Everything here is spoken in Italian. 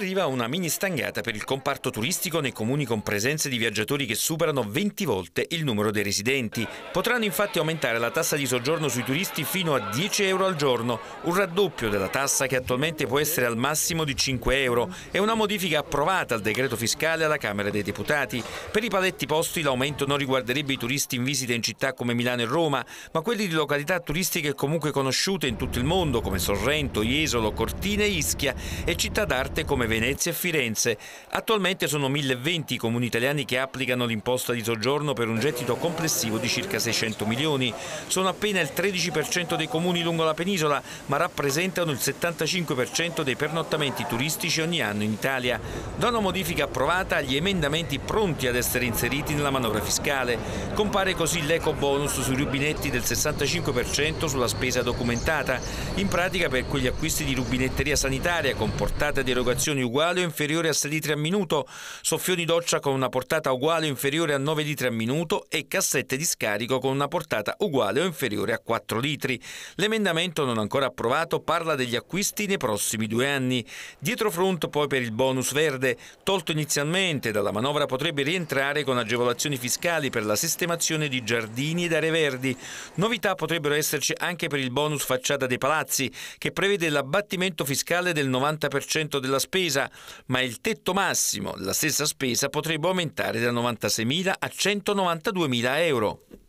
Arriva una mini stangata per il comparto turistico nei comuni con presenze di viaggiatori che superano 20 volte il numero dei residenti. Potranno infatti aumentare la tassa di soggiorno sui turisti fino a 10 euro al giorno, un raddoppio della tassa che attualmente può essere al massimo di 5 euro e una modifica approvata al decreto fiscale alla Camera dei Deputati. Per i paletti posti l'aumento non riguarderebbe i turisti in visita in città come Milano e Roma, ma quelli di località turistiche comunque conosciute in tutto il mondo come Sorrento, Jesolo, Cortina e Ischia e città d'arte come Venezia e Firenze. Attualmente sono 1020 i comuni italiani che applicano l'imposta di soggiorno per un gettito complessivo di circa 600 milioni. Sono appena il 13% dei comuni lungo la penisola, ma rappresentano il 75% dei pernottamenti turistici ogni anno in Italia. Da una modifica approvata agli emendamenti pronti ad essere inseriti nella manovra fiscale. Compare così l'eco bonus sui rubinetti del 65% sulla spesa documentata. In pratica per quegli acquisti di rubinetteria sanitaria con portata di erogazione pressioni uguali o inferiori a 6 litri al minuto, soffioni doccia con una portata uguale o inferiore a 9 litri al minuto e cassette di scarico con una portata uguale o inferiore a 4 litri. L'emendamento non ancora approvato parla degli acquisti nei prossimi due anni. Dietro front poi per il bonus verde, tolto inizialmente dalla manovra potrebbe rientrare con agevolazioni fiscali per la sistemazione di giardini ed aree verdi. Novità potrebbero esserci anche per il bonus facciata dei palazzi, che prevede l'abbattimento fiscale del 90% della spesa spesa, ma il tetto massimo della stessa spesa potrebbe aumentare da 96.000 a 192.000 euro.